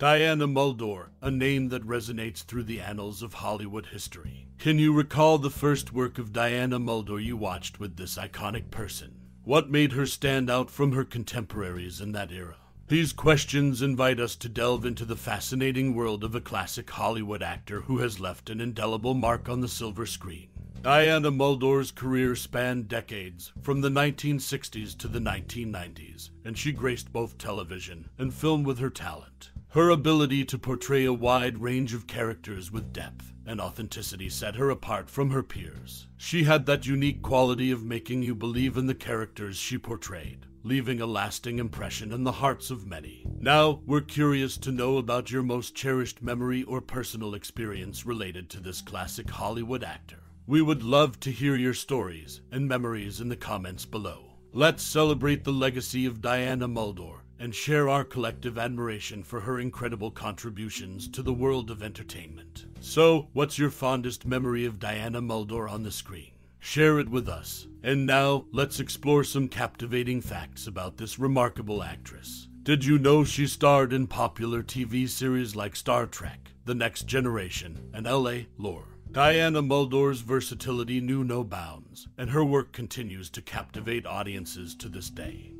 Diana Muldaur, a name that resonates through the annals of Hollywood history. Can you recall the first work of Diana Muldaur you watched with this iconic person? What made her stand out from her contemporaries in that era? These questions invite us to delve into the fascinating world of a classic Hollywood actor who has left an indelible mark on the silver screen. Diana Muldaur's career spanned decades, from the 1960s to the 1990s, and she graced both television and film with her talent. Her ability to portray a wide range of characters with depth and authenticity set her apart from her peers. She had that unique quality of making you believe in the characters she portrayed, leaving a lasting impression in the hearts of many. Now, we're curious to know about your most cherished memory or personal experience related to this classic Hollywood actor. We would love to hear your stories and memories in the comments below. Let's celebrate the legacy of Diana Muldaur and share our collective admiration for her incredible contributions to the world of entertainment. So, what's your fondest memory of Diana Muldaur on the screen? Share it with us. And now, let's explore some captivating facts about this remarkable actress. Did you know she starred in popular TV series like Star Trek, The Next Generation, and LA Law? Diana Muldaur's versatility knew no bounds, and her work continues to captivate audiences to this day.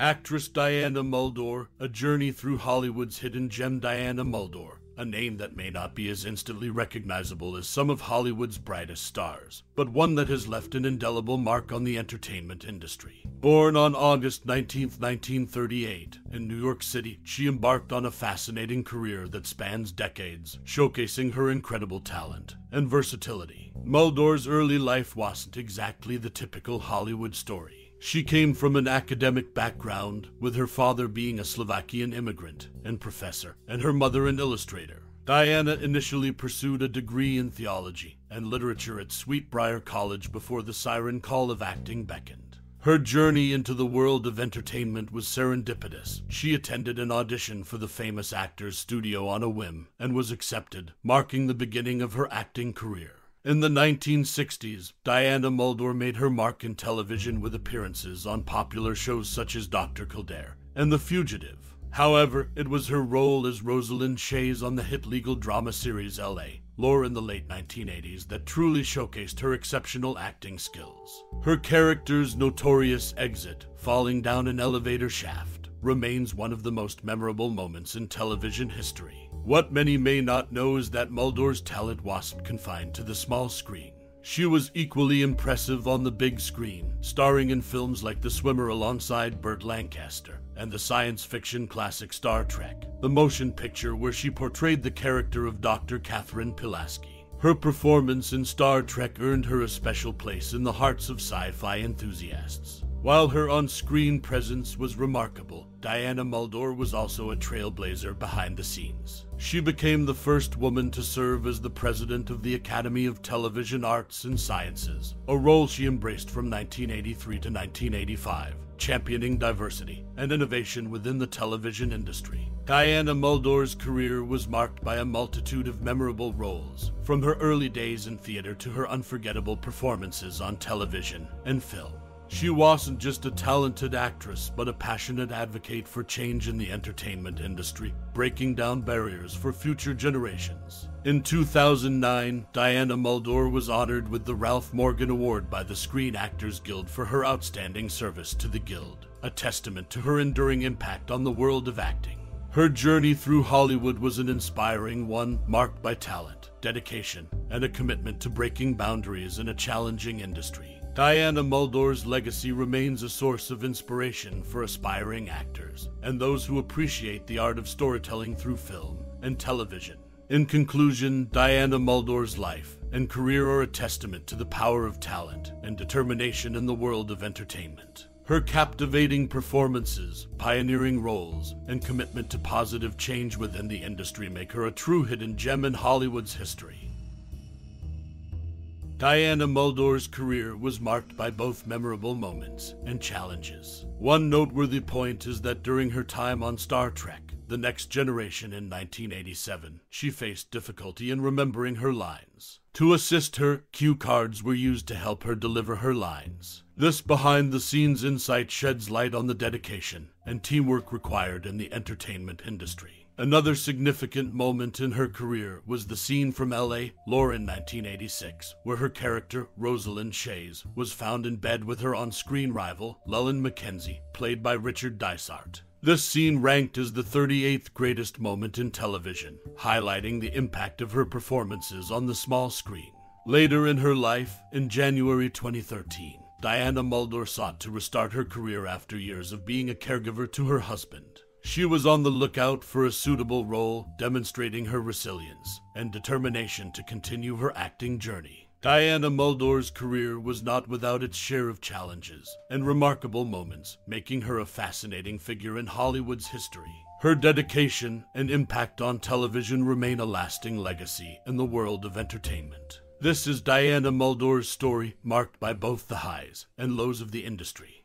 Actress Diana Muldaur, A Journey Through Hollywood's Hidden Gem Diana Muldaur, a name that may not be as instantly recognizable as some of Hollywood's brightest stars, but one that has left an indelible mark on the entertainment industry. Born on August 19, 1938, in New York City, she embarked on a fascinating career that spans decades, showcasing her incredible talent and versatility. Muldaur's early life wasn't exactly the typical Hollywood story. She came from an academic background, with her father being a Slovakian immigrant and professor, and her mother an illustrator. Diana initially pursued a degree in theology and literature at Sweet Briar College before the siren call of acting beckoned. Her journey into the world of entertainment was serendipitous. She attended an audition for the famous actor's studio on a whim and was accepted, marking the beginning of her acting career. In the 1960s, Diana Muldaur made her mark in television with appearances on popular shows such as Dr. Kildare and The Fugitive. However, it was her role as Rosalind Shays on the hit legal drama series LA, Law in the late 1980s that truly showcased her exceptional acting skills. Her character's notorious exit, falling down an elevator shaft, remains one of the most memorable moments in television history. What many may not know is that Muldaur's talent wasn't confined to the small screen. She was equally impressive on the big screen, starring in films like The Swimmer alongside Burt Lancaster and the science fiction classic Star Trek, the motion picture where she portrayed the character of Dr. Catherine Pulaski. Her performance in Star Trek earned her a special place in the hearts of sci fi enthusiasts. While her on screen presence was remarkable, Diana Muldaur was also a trailblazer behind the scenes. She became the first woman to serve as the president of the Academy of Television Arts and Sciences, a role she embraced from 1983 to 1985, championing diversity and innovation within the television industry. Diana Muldaur's career was marked by a multitude of memorable roles, from her early days in theater to her unforgettable performances on television and film. She wasn't just a talented actress, but a passionate advocate for change in the entertainment industry, breaking down barriers for future generations. In 2009, Diana Muldaur was honored with the Ralph Morgan Award by the Screen Actors Guild for her outstanding service to the Guild, a testament to her enduring impact on the world of acting. Her journey through Hollywood was an inspiring one, marked by talent, dedication, and a commitment to breaking boundaries in a challenging industry. Diana Muldaur's legacy remains a source of inspiration for aspiring actors and those who appreciate the art of storytelling through film and television. In conclusion, Diana Muldaur's life and career are a testament to the power of talent and determination in the world of entertainment. Her captivating performances, pioneering roles, and commitment to positive change within the industry make her a true hidden gem in Hollywood's history. Diana Muldaur's career was marked by both memorable moments and challenges. One noteworthy point is that during her time on Star Trek, The Next Generation in 1987, she faced difficulty in remembering her lines. To assist her, cue cards were used to help her deliver her lines. This behind the scenes insight sheds light on the dedication and teamwork required in the entertainment industry. Another significant moment in her career was the scene from L.A. Law in 1986, where her character, Rosalind Shays, was found in bed with her on screen rival, Llewellyn Mackenzie, played by Richard Dysart. This scene ranked as the 38th greatest moment in television, highlighting the impact of her performances on the small screen. Later in her life, in January 2013, Diana Muldaur sought to restart her career after years of being a caregiver to her husband. She was on the lookout for a suitable role, demonstrating her resilience and determination to continue her acting journey. Diana Muldaur's career was not without its share of challenges and remarkable moments, making her a fascinating figure in Hollywood's history. Her dedication and impact on television remain a lasting legacy in the world of entertainment. This is Diana Muldaur's story, marked by both the highs and lows of the industry.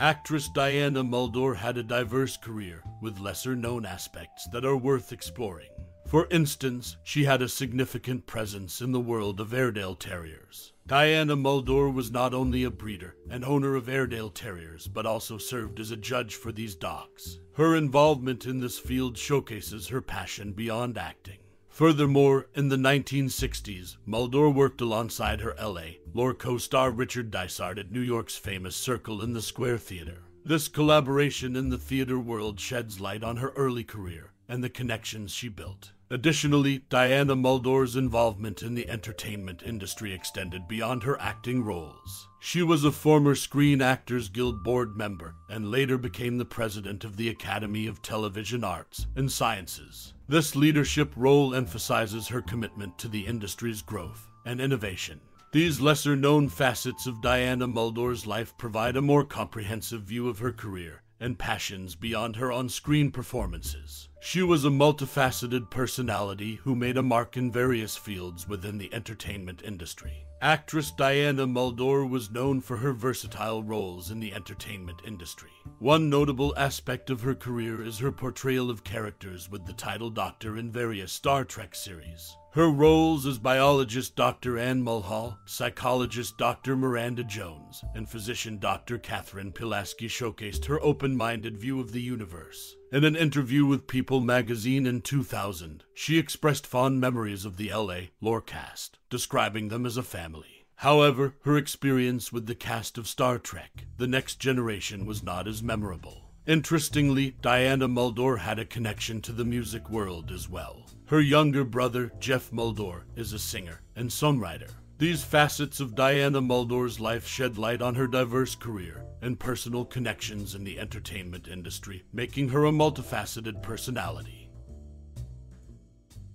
Actress Diana Muldaur had a diverse career with lesser known aspects that are worth exploring. For instance, she had a significant presence in the world of Airedale Terriers. Diana Muldaur was not only a breeder and owner of Airedale Terriers, but also served as a judge for these dogs. Her involvement in this field showcases her passion beyond acting. Furthermore, in the 1960s, Muldaur worked alongside her LA Law co star Richard Dysart at New York's famous Circle in the Square Theater. This collaboration in the theater world sheds light on her early career and the connections she built. Additionally, Diana Muldaur's involvement in the entertainment industry extended beyond her acting roles. She was a former Screen Actors Guild board member and later became the president of the Academy of Television Arts and Sciences. This leadership role emphasizes her commitment to the industry's growth and innovation. These lesser known facets of Diana Muldaur's life provide a more comprehensive view of her career and passions beyond her on screen performances. She was a multifaceted personality who made a mark in various fields within the entertainment industry. Actress Diana Muldaur was known for her versatile roles in the entertainment industry. One notable aspect of her career is her portrayal of characters with the title Doctor in various Star Trek series. Her roles as biologist Dr. Anne Mulhall, psychologist Dr. Miranda Jones, and physician Dr. Catherine Pulaski showcased her open minded view of the universe. In an interview with People magazine in 2000, she expressed fond memories of the LA Law cast, describing them as a family. However, her experience with the cast of Star Trek, The Next Generation, was not as memorable. Interestingly, Diana Muldaur had a connection to the music world as well. Her younger brother, Geoff Muldaur, is a singer and songwriter. These facets of Diana Muldaur's life shed light on her diverse career and personal connections in the entertainment industry, making her a multifaceted personality.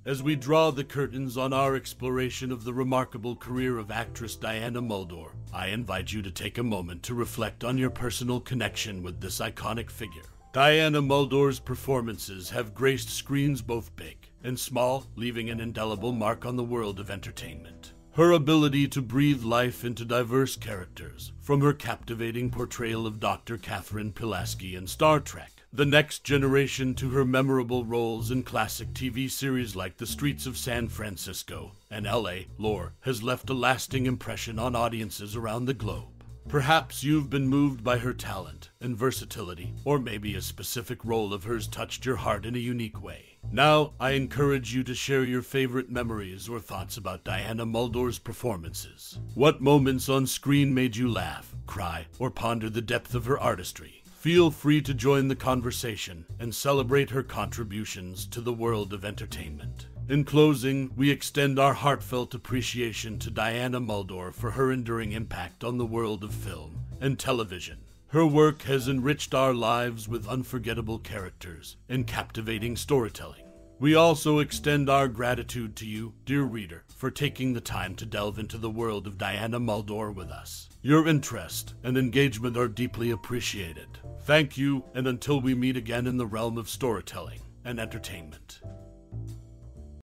As we draw the curtains on our exploration of the remarkable career of actress Diana Muldaur, I invite you to take a moment to reflect on your personal connection with this iconic figure. Diana Muldaur's performances have graced screens both big and small, leaving an indelible mark on the world of entertainment. Her ability to breathe life into diverse characters, from her captivating portrayal of Dr. Catherine Pulaski in Star Trek the next generation to her memorable roles in classic TV series like The Streets of San Francisco and LA Law has left a lasting impression on audiences around the globe. Perhaps you've been moved by her talent and versatility, or maybe a specific role of hers touched your heart in a unique way. Now, I encourage you to share your favorite memories or thoughts about Diana Muldaur's performances. What moments on screen made you laugh, cry, or ponder the depth of her artistry? Feel free to join the conversation and celebrate her contributions to the world of entertainment. In closing, we extend our heartfelt appreciation to Diana Muldaur for her enduring impact on the world of film and television. Her work has enriched our lives with unforgettable characters and captivating storytelling. We also extend our gratitude to you, dear reader, for taking the time to delve into the world of Diana Muldaur with us. Your interest and engagement are deeply appreciated. Thank you, and until we meet again in the realm of storytelling and entertainment.